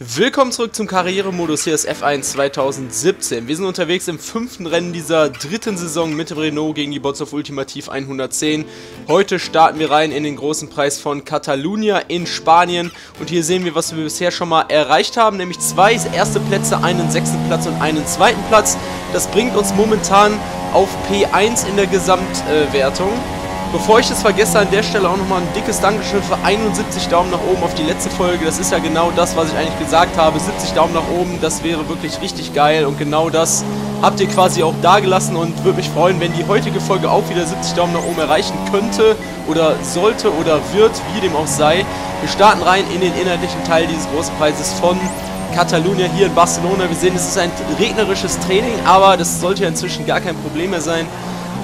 Willkommen zurück zum Karrieremodus hier ist F1 2017. Wir sind unterwegs im fünften Rennen dieser dritten Saison mit Renault gegen die Bots of Ultimativ 110. Heute starten wir rein in den großen Preis von Catalunya in Spanien und hier sehen wir, was wir bisher schon mal erreicht haben, nämlich zwei erste Plätze, einen sechsten Platz und einen zweiten Platz. Das bringt uns momentan auf P1 in der Gesamtwertung. Bevor ich das vergesse, an der Stelle auch nochmal ein dickes Dankeschön für 71 Daumen nach oben auf die letzte Folge. Das ist ja genau das, was ich eigentlich gesagt habe. 70 Daumen nach oben, das wäre wirklich richtig geil. Und genau das habt ihr quasi auch da gelassen und würde mich freuen, wenn die heutige Folge auch wieder 70 Daumen nach oben erreichen könnte oder sollte oder wird, wie dem auch sei. Wir starten rein in den inhaltlichen Teil dieses großen Preises von Catalunya hier in Barcelona. Wir sehen, es ist ein regnerisches Training, aber das sollte ja inzwischen gar kein Problem mehr sein.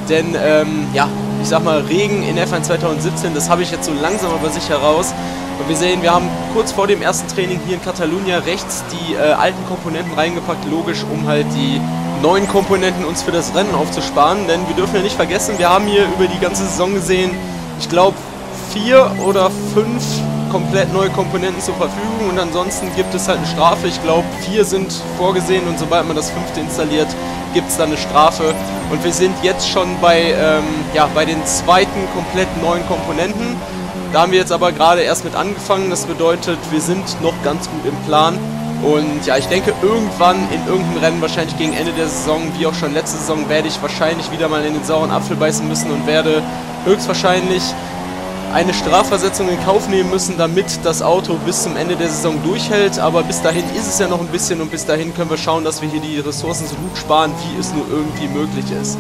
Denn, ähm, ja, ich sag mal, Regen in F1 2017, das habe ich jetzt so langsam aber sicher raus. Und wir sehen, wir haben kurz vor dem ersten Training hier in Catalunya rechts die äh, alten Komponenten reingepackt, logisch, um halt die neuen Komponenten uns für das Rennen aufzusparen. Denn wir dürfen ja nicht vergessen, wir haben hier über die ganze Saison gesehen, ich glaube, vier oder fünf komplett neue Komponenten zur Verfügung und ansonsten gibt es halt eine Strafe. Ich glaube, vier sind vorgesehen und sobald man das fünfte installiert, gibt es dann eine Strafe. Und wir sind jetzt schon bei, ähm, ja, bei den zweiten komplett neuen Komponenten. Da haben wir jetzt aber gerade erst mit angefangen. Das bedeutet, wir sind noch ganz gut im Plan. Und ja, ich denke, irgendwann in irgendeinem Rennen, wahrscheinlich gegen Ende der Saison, wie auch schon letzte Saison, werde ich wahrscheinlich wieder mal in den sauren Apfel beißen müssen und werde höchstwahrscheinlich eine Strafversetzung in Kauf nehmen müssen, damit das Auto bis zum Ende der Saison durchhält. Aber bis dahin ist es ja noch ein bisschen und bis dahin können wir schauen, dass wir hier die Ressourcen so gut sparen, wie es nur irgendwie möglich ist.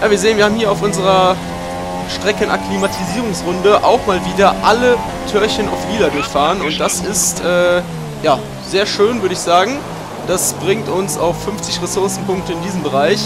Ja, wir sehen, wir haben hier auf unserer Streckenakklimatisierungsrunde auch mal wieder alle Törchen auf Lila durchfahren und das ist äh, ja sehr schön, würde ich sagen. Das bringt uns auf 50 Ressourcenpunkte in diesem Bereich.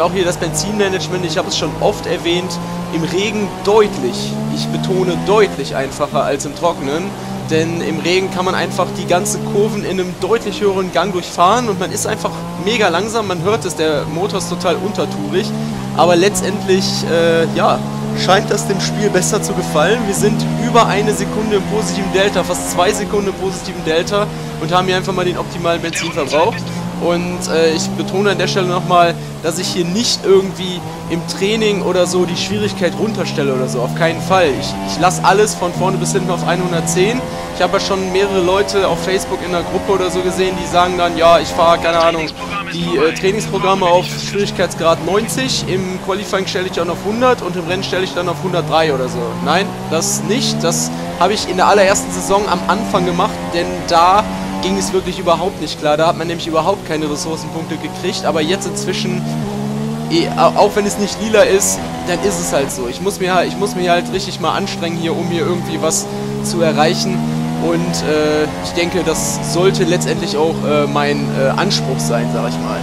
Und auch hier das Benzinmanagement, ich habe es schon oft erwähnt, im Regen deutlich, ich betone deutlich einfacher als im Trockenen. Denn im Regen kann man einfach die ganzen Kurven in einem deutlich höheren Gang durchfahren und man ist einfach mega langsam. Man hört es, der Motor ist total untertourig. Aber letztendlich, äh, ja, scheint das dem Spiel besser zu gefallen. Wir sind über eine Sekunde im positiven Delta, fast zwei Sekunden im positiven Delta und haben hier einfach mal den optimalen Benzinverbrauch. Und äh, ich betone an der Stelle nochmal, dass ich hier nicht irgendwie im Training oder so die Schwierigkeit runterstelle oder so. Auf keinen Fall. Ich, ich lasse alles von vorne bis hinten auf 110. Ich habe ja schon mehrere Leute auf Facebook in der Gruppe oder so gesehen, die sagen dann, ja, ich fahre, keine Ahnung, die äh, Trainingsprogramme auf Schwierigkeitsgrad 90. Im Qualifying stelle ich dann auf 100 und im Rennen stelle ich dann auf 103 oder so. Nein, das nicht. Das habe ich in der allerersten Saison am Anfang gemacht, denn da ging es wirklich überhaupt nicht klar. Da hat man nämlich überhaupt keine Ressourcenpunkte gekriegt. Aber jetzt inzwischen, auch wenn es nicht lila ist, dann ist es halt so. Ich muss mir, ich muss mir halt richtig mal anstrengen hier, um hier irgendwie was zu erreichen. Und äh, ich denke, das sollte letztendlich auch äh, mein äh, Anspruch sein, sag ich mal.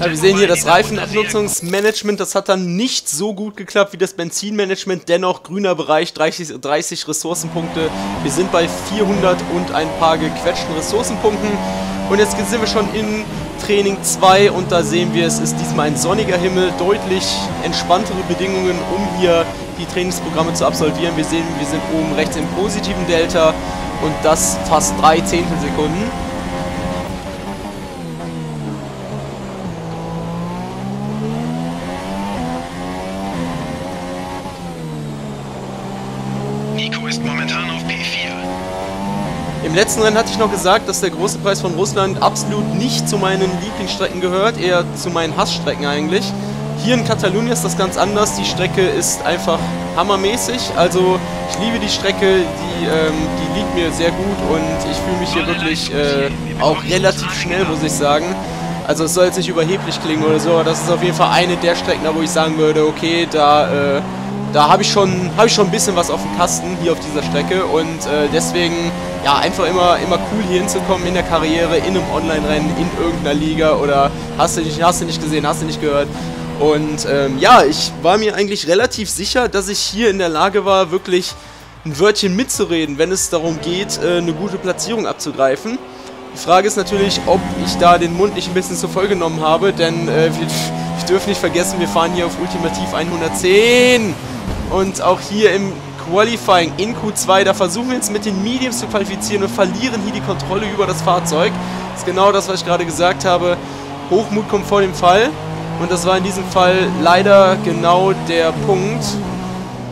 Ja, wir sehen hier das Reifenabnutzungsmanagement, das hat dann nicht so gut geklappt wie das Benzinmanagement, dennoch grüner Bereich, 30, 30 Ressourcenpunkte. Wir sind bei 400 und ein paar gequetschten Ressourcenpunkten. Und jetzt sind wir schon in Training 2 und da sehen wir, es ist diesmal ein sonniger Himmel, deutlich entspanntere Bedingungen, um hier die Trainingsprogramme zu absolvieren. Wir sehen, wir sind oben rechts im positiven Delta und das fast drei Zehntelsekunden. Letzten Rennen hatte ich noch gesagt, dass der große Preis von Russland absolut nicht zu meinen Lieblingsstrecken gehört, eher zu meinen Hassstrecken eigentlich. Hier in Katalonien ist das ganz anders. Die Strecke ist einfach hammermäßig. Also ich liebe die Strecke, die, ähm, die liegt mir sehr gut und ich fühle mich hier wirklich äh, auch relativ schnell, muss ich sagen. Also es soll jetzt nicht überheblich klingen oder so, aber das ist auf jeden Fall eine der Strecken, wo ich sagen würde, okay, da, äh, da habe ich, schon, hab ich schon ein bisschen was auf dem Kasten hier auf dieser Strecke und äh, deswegen ja, einfach immer, immer cool hier hinzukommen in der Karriere, in einem Online-Rennen, in irgendeiner Liga oder hast du, nicht, hast du nicht gesehen, hast du nicht gehört. Und ähm, ja, ich war mir eigentlich relativ sicher, dass ich hier in der Lage war, wirklich ein Wörtchen mitzureden, wenn es darum geht, äh, eine gute Platzierung abzugreifen. Die Frage ist natürlich, ob ich da den Mund nicht ein bisschen zu voll genommen habe, denn äh, wir, wir dürfen nicht vergessen, wir fahren hier auf Ultimativ 110. Und auch hier im Qualifying in Q2, da versuchen wir uns mit den Mediums zu qualifizieren und verlieren hier die Kontrolle über das Fahrzeug. Das ist genau das, was ich gerade gesagt habe. Hochmut kommt vor dem Fall. Und das war in diesem Fall leider genau der Punkt.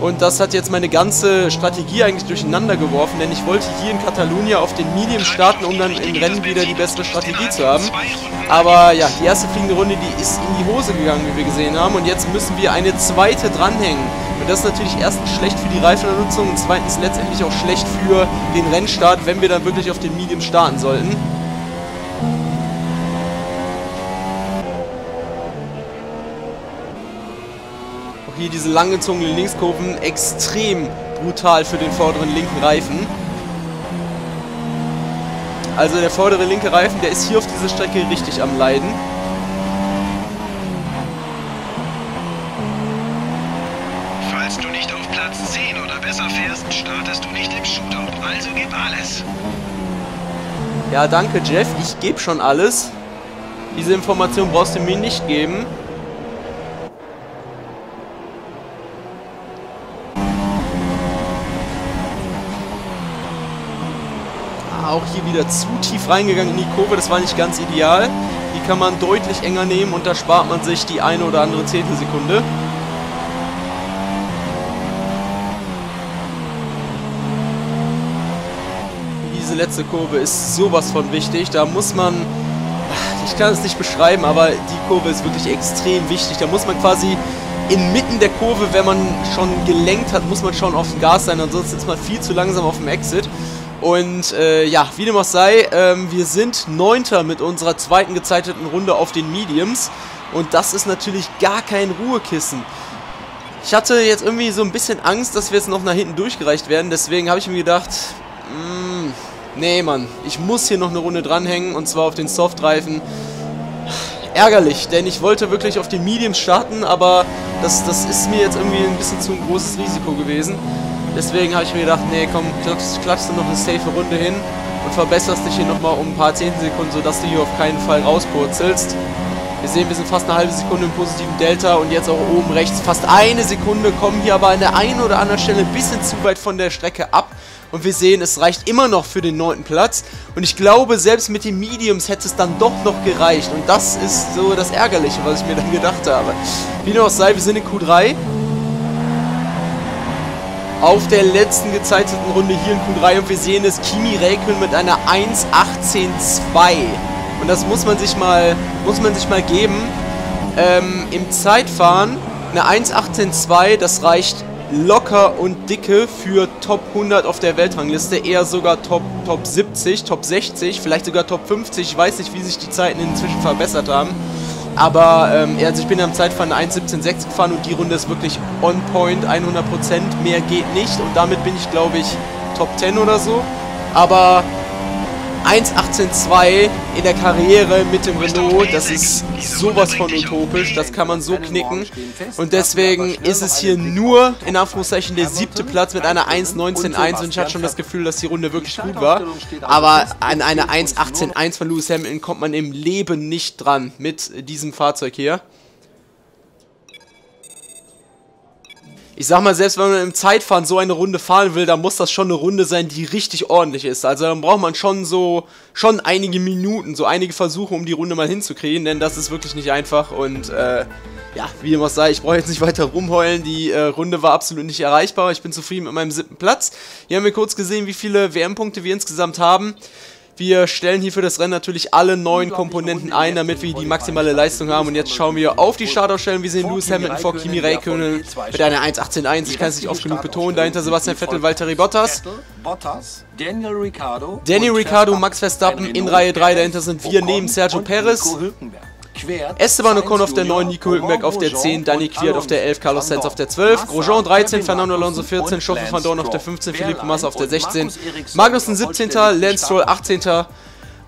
Und das hat jetzt meine ganze Strategie eigentlich durcheinander geworfen, denn ich wollte hier in Catalunya auf den Medium starten, um dann im Rennen wieder die bessere Strategie zu haben. Aber ja, die erste fliegende Runde, die ist in die Hose gegangen, wie wir gesehen haben. Und jetzt müssen wir eine zweite dranhängen. Und das ist natürlich erstens schlecht für die Reifennutzung und zweitens letztendlich auch schlecht für den Rennstart, wenn wir dann wirklich auf den Medium starten sollten. Hier diese langgezogenen Linkskurven extrem brutal für den vorderen linken Reifen. Also der vordere linke Reifen, der ist hier auf dieser Strecke richtig am Leiden. Falls du nicht auf Platz 10 oder besser fährst, startest du nicht im Shootout. Also gib alles. Ja, danke Jeff, ich gebe schon alles. Diese Information brauchst du mir nicht geben. Auch hier wieder zu tief reingegangen in die Kurve. Das war nicht ganz ideal. Die kann man deutlich enger nehmen und da spart man sich die eine oder andere Zehntelsekunde. Diese letzte Kurve ist sowas von wichtig. Da muss man... Ich kann es nicht beschreiben, aber die Kurve ist wirklich extrem wichtig. Da muss man quasi inmitten der Kurve, wenn man schon gelenkt hat, muss man schon auf dem Gas sein. Ansonsten ist man viel zu langsam auf dem Exit. Und äh, ja, wie dem auch sei, ähm, wir sind Neunter mit unserer zweiten gezeiteten Runde auf den Mediums. Und das ist natürlich gar kein Ruhekissen. Ich hatte jetzt irgendwie so ein bisschen Angst, dass wir jetzt noch nach hinten durchgereicht werden. Deswegen habe ich mir gedacht, mh, mm, nee Mann, ich muss hier noch eine Runde dranhängen. Und zwar auf den Softreifen. Ärgerlich, denn ich wollte wirklich auf den Mediums starten, aber das, das ist mir jetzt irgendwie ein bisschen zu ein großes Risiko gewesen. Deswegen habe ich mir gedacht, nee, komm, klatschst, klatschst du noch eine safe Runde hin und verbesserst dich hier nochmal um ein paar Zehntelsekunden, sodass du hier auf keinen Fall rauspurzelst. Wir sehen, wir sind fast eine halbe Sekunde im positiven Delta und jetzt auch oben rechts fast eine Sekunde, kommen hier aber an der einen oder anderen Stelle ein bisschen zu weit von der Strecke ab. Und wir sehen, es reicht immer noch für den neunten Platz. Und ich glaube, selbst mit den Mediums hätte es dann doch noch gereicht. Und das ist so das Ärgerliche, was ich mir dann gedacht habe. Wie noch sei, wir sind in Q3 auf der letzten gezeichneten Runde hier in Q3 und wir sehen es Kimi Räikkönen mit einer 1.18.2 und das muss man sich mal, muss man sich mal geben. Ähm, Im Zeitfahren eine 1.18.2, das reicht locker und dicke für Top 100 auf der Weltrangliste, eher sogar Top, Top 70, Top 60, vielleicht sogar Top 50, ich weiß nicht, wie sich die Zeiten inzwischen verbessert haben. Aber ähm, also ich bin am Zeitfahren 1.17.6 gefahren und die Runde ist wirklich on point, 100%, mehr geht nicht. Und damit bin ich, glaube ich, Top 10 oder so. Aber 1.18.2 in der Karriere mit dem Renault, das ist sowas von utopisch, das kann man so knicken. Und deswegen ist es hier nur, in Anführungszeichen, der siebte Platz mit einer 1.19.1 und ich hatte schon das Gefühl, dass die Runde wirklich gut war. Aber an eine 1.18.1 von Lewis Hamilton kommt man im Leben nicht dran mit diesem Fahrzeug hier. Ich sag mal, selbst wenn man im Zeitfahren so eine Runde fahren will, dann muss das schon eine Runde sein, die richtig ordentlich ist. Also dann braucht man schon so, schon einige Minuten, so einige Versuche, um die Runde mal hinzukriegen, denn das ist wirklich nicht einfach und, äh, ja, wie dem auch sei, ich brauche jetzt nicht weiter rumheulen, die äh, Runde war absolut nicht erreichbar, ich bin zufrieden mit meinem siebten Platz. Hier haben wir kurz gesehen, wie viele WM-Punkte wir insgesamt haben. Wir stellen hier für das Rennen natürlich alle neuen Komponenten ein, damit wir die maximale Leistung haben. Und jetzt schauen wir auf die Startaufstellung. Wir sehen Lewis Hamilton vor Kimi Räikkönen mit einer 1.18.1. Ich kann es nicht oft genug betonen. Dahinter Sebastian Vettel, Valtteri Bottas. Daniel Ricciardo, Max Verstappen in Reihe 3. Dahinter sind wir neben Sergio Perez. Esteban Ocon auf der 9, Nico Hülkenberg auf der 10, Danny Quiert auf der 11, Carlos Sainz auf der 12, Grosjean 13, Fernando Alonso 14, Stoffel van Dorn auf der 15, Philippe Massa auf der 16, Magnussen 17., Lance Stroll 18.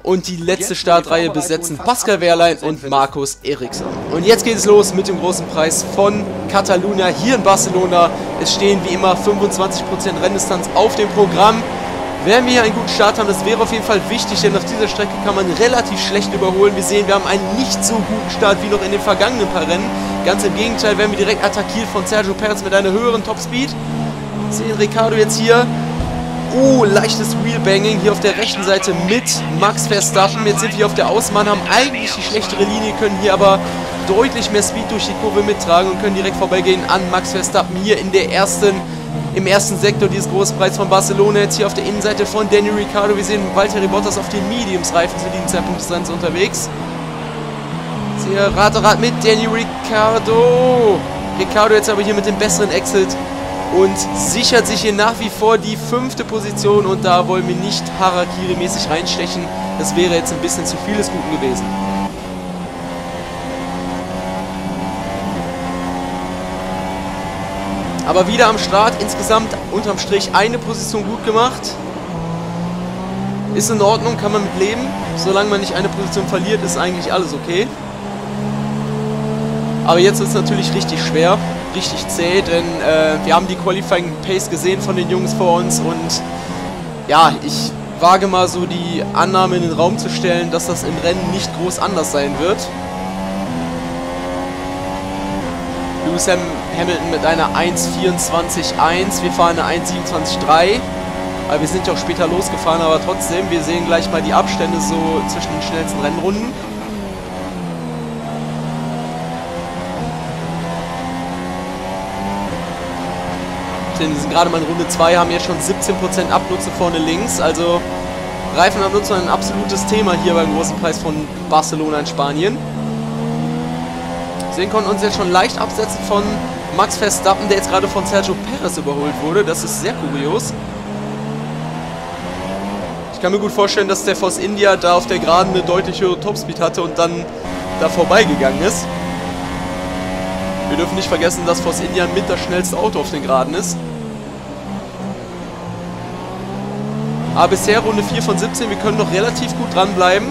Und die letzte Startreihe besetzen Pascal Wehrlein und Markus Eriksson. Und jetzt geht es los mit dem großen Preis von Catalunya hier in Barcelona. Es stehen wie immer 25% Renndistanz auf dem Programm. Werden wir hier einen guten Start haben. Das wäre auf jeden Fall wichtig, denn auf dieser Strecke kann man relativ schlecht überholen. Wir sehen, wir haben einen nicht so guten Start wie noch in den vergangenen paar Rennen. Ganz im Gegenteil werden wir direkt attackiert von Sergio Perez mit einer höheren Topspeed. Sehen Ricardo jetzt hier. Oh, leichtes Wheelbanging hier auf der rechten Seite mit Max Verstappen. Jetzt sind wir auf der Außenbahn, haben eigentlich die schlechtere Linie, können hier aber deutlich mehr Speed durch die Kurve mittragen und können direkt vorbeigehen an Max Verstappen hier in der ersten im ersten Sektor dieses Großpreis von Barcelona. Jetzt hier auf der Innenseite von Danny Ricciardo. Wir sehen Valtteri Bottas auf den Mediums-Reifen zu diesem Zeitpunkt des Rennens unterwegs. Jetzt hier Rad, Rad mit Danny Ricciardo. Ricciardo jetzt aber hier mit dem besseren Exit und sichert sich hier nach wie vor die fünfte Position und da wollen wir nicht Harakiri-mäßig reinstechen. Das wäre jetzt ein bisschen zu vieles Guten gewesen. Aber wieder am Start, insgesamt unterm Strich eine Position gut gemacht. Ist in Ordnung, kann man mit leben. Solange man nicht eine Position verliert, ist eigentlich alles okay. Aber jetzt ist es natürlich richtig schwer, richtig zäh, denn äh, wir haben die Qualifying Pace gesehen von den Jungs vor uns und ja, ich wage mal so die Annahme in den Raum zu stellen, dass das im Rennen nicht groß anders sein wird. Lewis Hamilton mit einer 1.24.1. Wir fahren eine 1.27.3. Aber wir sind ja auch später losgefahren, aber trotzdem, wir sehen gleich mal die Abstände so zwischen den schnellsten Rennrunden. Wir sind gerade mal in Runde 2, haben jetzt schon 17% Abnutze vorne links. Also Reifenabnutzung ein absolutes Thema hier beim großen Preis von Barcelona in Spanien. Sehen konnten uns jetzt schon leicht absetzen von Max Verstappen, der jetzt gerade von Sergio Perez überholt wurde. Das ist sehr kurios. Ich kann mir gut vorstellen, dass der Force India da auf der Geraden eine deutlich höhere Topspeed hatte und dann da vorbeigegangen ist. Wir dürfen nicht vergessen, dass Force India mit das schnellste Auto auf den Geraden ist. Aber bisher Runde 4 von 17. Wir können noch relativ gut dranbleiben.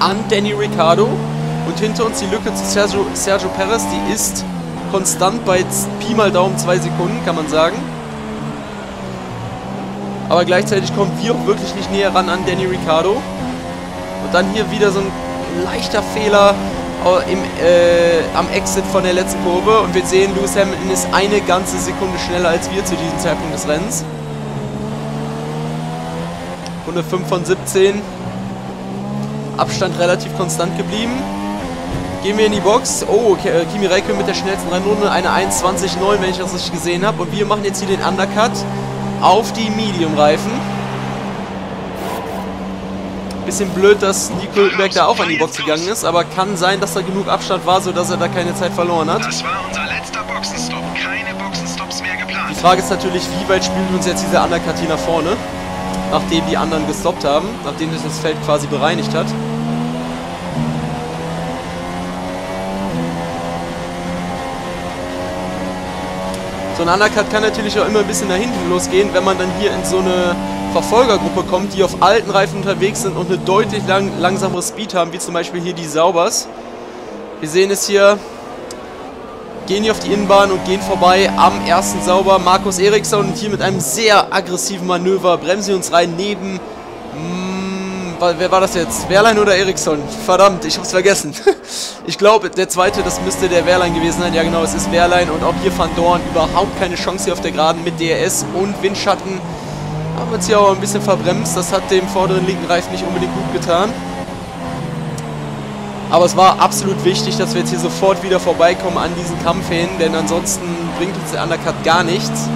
An Danny Ricciardo. Und hinter uns die Lücke zu Sergio, Sergio Perez, die ist konstant bei Pi mal Daumen 2 Sekunden, kann man sagen. Aber gleichzeitig kommen wir auch wirklich nicht näher ran an Danny Ricciardo. Und dann hier wieder so ein leichter Fehler im, äh, am Exit von der letzten Kurve. Und wir sehen, Lewis Hamilton ist eine ganze Sekunde schneller als wir zu diesem Zeitpunkt des Rennens. Runde 5 von 17. Abstand relativ konstant geblieben. Gehen wir in die Box. Oh, äh, Kimi Räikkönen mit der schnellsten Rennrunde. Eine 1.20.9, wenn ich das richtig gesehen habe. Und wir machen jetzt hier den Undercut auf die Medium-Reifen. Bisschen blöd, dass Nico Hülkenberg da auch an die Box gegangen ist, aber kann sein, dass da genug Abstand war, sodass er da keine Zeit verloren hat. Das war unser letzter Boxenstopp. Keine Boxenstops mehr geplant. Die Frage ist natürlich, wie weit spielt uns jetzt dieser Undercut hier nach vorne, nachdem die anderen gestoppt haben, nachdem sich das Feld quasi bereinigt hat. Ein Undercut kann natürlich auch immer ein bisschen nach hinten losgehen, wenn man dann hier in so eine Verfolgergruppe kommt, die auf alten Reifen unterwegs sind und eine deutlich lang langsamere Speed haben, wie zum Beispiel hier die Saubers. Wir sehen es hier, gehen hier auf die Innenbahn und gehen vorbei am ersten Sauber. Markus Eriksson und hier mit einem sehr aggressiven Manöver bremsen sie uns rein neben wer war das jetzt? Wehrlein oder Eriksson? Verdammt, ich hab's vergessen. ich glaube, der zweite, das müsste der Wehrlein gewesen sein. Ja genau, es ist Wehrlein und auch hier Van Dorn überhaupt keine Chance hier auf der Geraden mit DRS und Windschatten. Haben wir jetzt hier auch ein bisschen verbremst. Das hat dem vorderen linken Reifen nicht unbedingt gut getan. Aber es war absolut wichtig, dass wir jetzt hier sofort wieder vorbeikommen an diesen Kampfhähnen, denn ansonsten bringt uns der Undercut gar nichts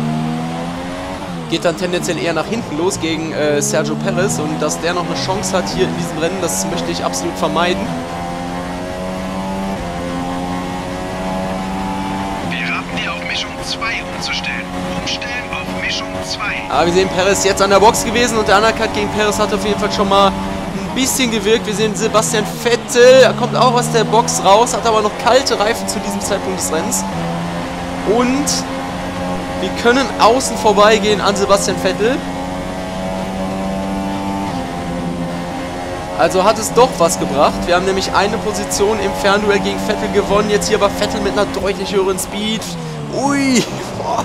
geht dann tendenziell eher nach hinten los gegen äh, Sergio Perez und dass der noch eine Chance hat hier in diesem Rennen, das möchte ich absolut vermeiden. Wir raten dir auf Mischung 2 umzustellen. Umstellen auf Mischung 2. Aber wir sehen Perez jetzt an der Box gewesen und der Undercut gegen Perez hat auf jeden Fall schon mal ein bisschen gewirkt. Wir sehen Sebastian Vettel, er kommt auch aus der Box raus, hat aber noch kalte Reifen zu diesem Zeitpunkt des Rennens. Und wir können außen vorbeigehen an Sebastian Vettel. Also hat es doch was gebracht. Wir haben nämlich eine Position im Fernduell gegen Vettel gewonnen. Jetzt hier aber Vettel mit einer deutlich höheren Speed. Ui. Boah.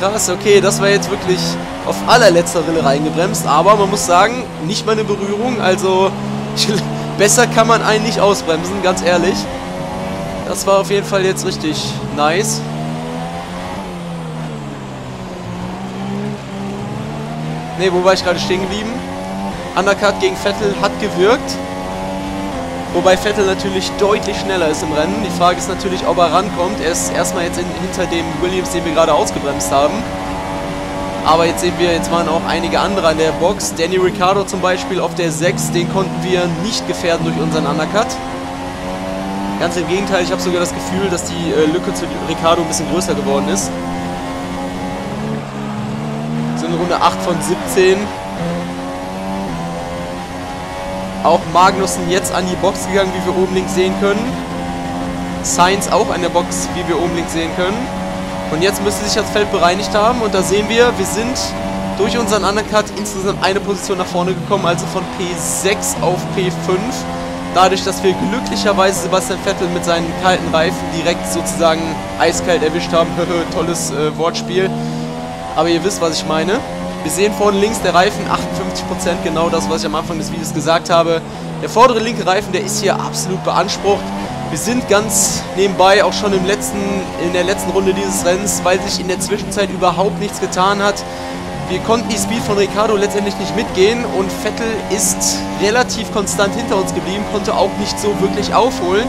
krass, okay, das war jetzt wirklich auf allerletzter Rille reingebremst, aber man muss sagen, nicht mal eine Berührung, also besser kann man einen nicht ausbremsen, ganz ehrlich. Das war auf jeden Fall jetzt richtig nice. Ne, wo war ich gerade stehen geblieben? Undercut gegen Vettel hat gewirkt. Wobei Vettel natürlich deutlich schneller ist im Rennen. Die Frage ist natürlich, ob er rankommt. Er ist erstmal jetzt in, hinter dem Williams, den wir gerade ausgebremst haben. Aber jetzt sehen wir, jetzt waren auch einige andere an der Box. Danny Ricciardo zum Beispiel auf der 6, den konnten wir nicht gefährden durch unseren Undercut. Ganz im Gegenteil, ich habe sogar das Gefühl, dass die äh, Lücke zu Ricciardo ein bisschen größer geworden ist. So eine Runde 8 von 17. Auch Magnussen jetzt an die Box gegangen, wie wir oben links sehen können. Sainz auch an der Box, wie wir oben links sehen können. Und jetzt müsste sich das Feld bereinigt haben. Und da sehen wir, wir sind durch unseren Undercut insgesamt eine Position nach vorne gekommen, also von P6 auf P5. Dadurch, dass wir glücklicherweise Sebastian Vettel mit seinen kalten Reifen direkt sozusagen eiskalt erwischt haben. Tolles äh, Wortspiel. Aber ihr wisst, was ich meine. Wir sehen vorne links der Reifen, 58%, genau das, was ich am Anfang des Videos gesagt habe. Der vordere linke Reifen, der ist hier absolut beansprucht. Wir sind ganz nebenbei auch schon im letzten, in der letzten Runde dieses Rennens, weil sich in der Zwischenzeit überhaupt nichts getan hat. Wir konnten die Speed von Ricardo letztendlich nicht mitgehen und Vettel ist relativ konstant hinter uns geblieben, konnte auch nicht so wirklich aufholen.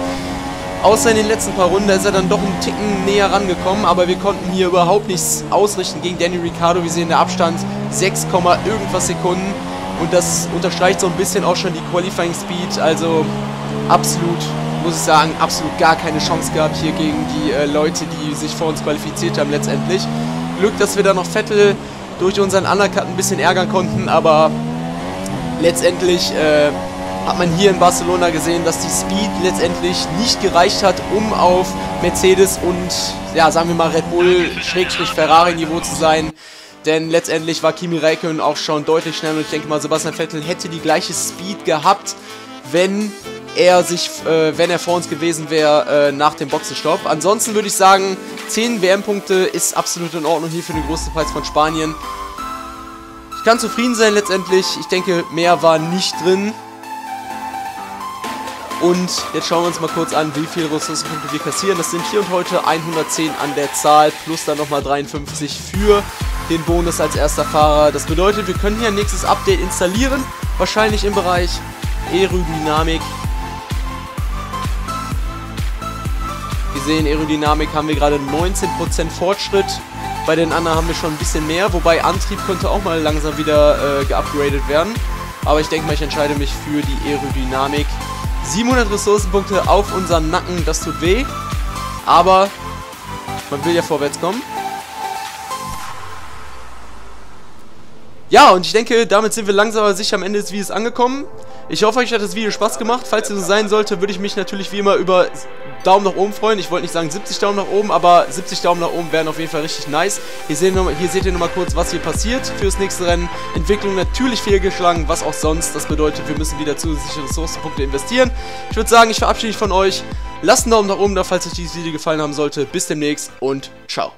Außer in den letzten paar Runden, ist er dann doch einen Ticken näher rangekommen, aber wir konnten hier überhaupt nichts ausrichten gegen Danny Ricciardo. Wir sehen der Abstand 6, irgendwas Sekunden und das unterstreicht so ein bisschen auch schon die Qualifying Speed, also absolut, muss ich sagen, absolut gar keine Chance gehabt hier gegen die äh, Leute, die sich vor uns qualifiziert haben letztendlich. Glück, dass wir da noch Vettel durch unseren Undercut ein bisschen ärgern konnten, aber letztendlich äh, hat man hier in Barcelona gesehen, dass die Speed letztendlich nicht gereicht hat, um auf Mercedes und, ja, sagen wir mal Red Bull, Schrägstrich Ferrari Niveau zu sein. Denn letztendlich war Kimi Räikkönen auch schon deutlich schneller und ich denke mal, Sebastian Vettel hätte die gleiche Speed gehabt, wenn er sich, äh, wenn er vor uns gewesen wäre äh, nach dem Boxenstopp. Ansonsten würde ich sagen, 10 WM-Punkte ist absolut in Ordnung hier für den größten Preis von Spanien. Ich kann zufrieden sein letztendlich. Ich denke, mehr war nicht drin. Und jetzt schauen wir uns mal kurz an, wie viele Ressourcenpunkte wir kassieren. Das sind hier und heute 110 an der Zahl, plus dann nochmal 53 für den Bonus als erster Fahrer. Das bedeutet, wir können hier ein nächstes Update installieren, wahrscheinlich im Bereich Aerodynamik. Wir sehen, Aerodynamik haben wir gerade 19% Fortschritt. Bei den anderen haben wir schon ein bisschen mehr, wobei Antrieb könnte auch mal langsam wieder äh, geupgradet werden. Aber ich denke mal, ich entscheide mich für die Aerodynamik. 700 Ressourcenpunkte auf unseren Nacken, das tut weh. Aber man will ja vorwärts kommen. Ja, und ich denke, damit sind wir langsam aber sicher am Ende des Videos angekommen. Ich hoffe, euch hat das Video Spaß gemacht. Falls es so sein sollte, würde ich mich natürlich wie immer über Daumen nach oben freuen. Ich wollte nicht sagen 70 Daumen nach oben, aber 70 Daumen nach oben wären auf jeden Fall richtig nice. Hier, sehen, hier seht ihr nochmal kurz, was hier passiert fürs nächste Rennen. Entwicklung natürlich fehlgeschlagen, was auch sonst. Das bedeutet, wir müssen wieder zusätzliche Ressourcenpunkte investieren. Ich würde sagen, ich verabschiede mich von euch. Lasst einen Daumen nach oben da, falls euch dieses Video gefallen haben sollte. Bis demnächst und ciao.